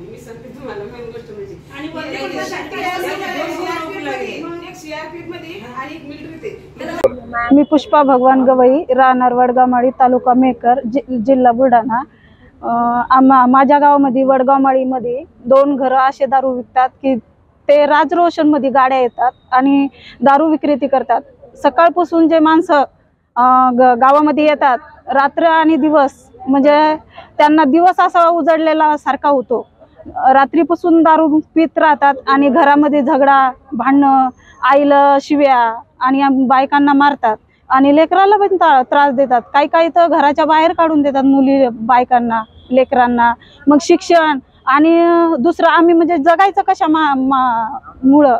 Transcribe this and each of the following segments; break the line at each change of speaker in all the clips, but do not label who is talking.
मी सांगते तुम्हाला main गोष्ट म्हणजे.
मी पुष्पा भगवान गवई राहणार वडगावमाळी तालुका मेकर जि जिल्हा बुलढाणा. आम्हा माझ्या गावामध्ये वडगावमाळीमध्ये दोन घरं असे दारू विकतात की ते राजरोशनमध्ये गाड्या येतात आणि दारू विक्रेती करतात. सकाळपासून जे माणसं गावामध्ये येतात. रात्र आणि दिवस. म्हणजे त्यांना दिवस असा उजडलेला सारखा होतो. रात्रीपासून दारू पित राहतात आणि घरामध्ये झगडा भांडणं आईला शिव्या आणि बायकांना मारतात. आणि लेकराला पण त्रास देतात. काही काही तर घराच्या बाहेर काढून देतात मुली बायकांना लेकरांना. मग शिक्षण आणि दुसरं आम्ही म्हणजे जगायचं कशा मा मा- मुळं?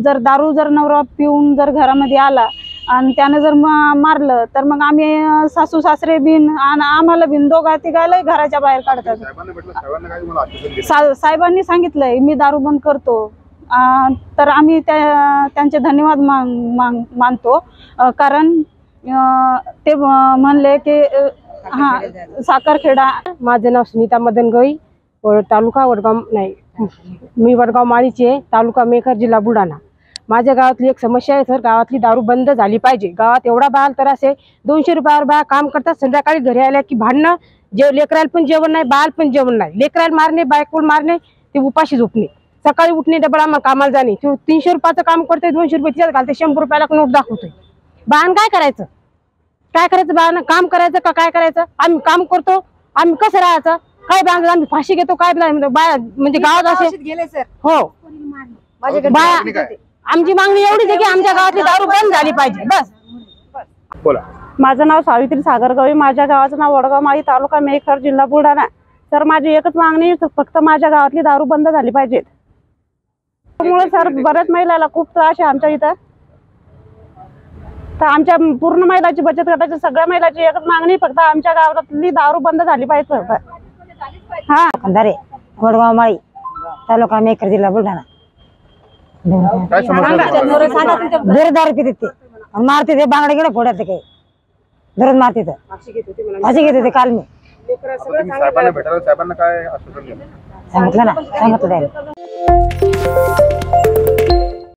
जर दारू जर नवरा पिऊन जर घरामध्ये आला आणि त्यानं जर मा- मारलं तर मग आम्ही सासू सासरे बिन आणि आम्हाला बिन दोघा तिघायला घराच्या बाहेर काढतात.
साहेबांना
सांगितलंय मी दारू बंद करतो. तर आम्ही त्या त्यांचे धन्यवाद मान मान मानतो. कारण ते म्हणले की हा साखरखेडा.
माझं नाव सुनीता मदन गवई तालुका वडगाव नाही मी वडगाव माळीची आहे तालुका मेकर जिल्हा बुलढाणा. माझ्या गावातली एक समस्या आहे सर. गावातली दारू बंद झाली पाहिजे. गावात एवढा बाल तर असे दोनशे रुपयावर बाया काम करतात. संध्याकाळी घरी आल्या की भांडणं जे लेकराला पण जेवण नाही बाल पण जेवण नाही. लेकराला मारणे बायकोला मारणे ते उपाशी झोपणे. सकाळी उठणे डबल आम्हाला कामाला जाणे. तो तीनशे रुपयाचं काम करतोय दोनशे रुपये तिच्यात घालते शंभर रुपयाला नोट दाखवतोय. बाण काय करायचं? काय करायचं बाळानं? काम करायचं का काय करायचं? आम्ही काम करतो आम्ही कसं राहायचं? काय बांधलं? आम्ही फाशी घेतो काय बाया म्हणजे गावात असे
गेले सर.
हो. बाया? आमची मागणी एवढीच आहे की आमच्या गावातली दारू बंद झाली पाहिजे बस.
बोला.
माझं नाव सावित्री सागर गवई माझ्या गावाचं नाव वडगाव माळी तालुका मेखर जिल्हा बुलढाणा. तर माझी एकच मागणी फक्त माझ्या गावातली दारू बंद झाली पाहिजे. त्यामुळे सर बऱ्याच महिलाला खूप त्रास आहे आमच्या इथं. तर आमच्या पूर्ण महिलाची बचत गटाची सगळ्या महिलाची एकच मागणी फक्त आमच्या गावातली दारू बंद झाली पाहिजे हा
खंदारे वडगाव माळी तालुका मेकर जिल्हा बुलढाणा.
काय समस्या तुम्हाला?
दर दारू पिते ते? आणि मारते ते बांगडे गेले फोड्यात ते काही. दररोज मारते ते. फाशी घेते ते काल मी.
आता तुम्ही साहेबांना भेटायला साहेबांना काय आश्वासन दिलं
सांगितलं ना सांगितलं त्याला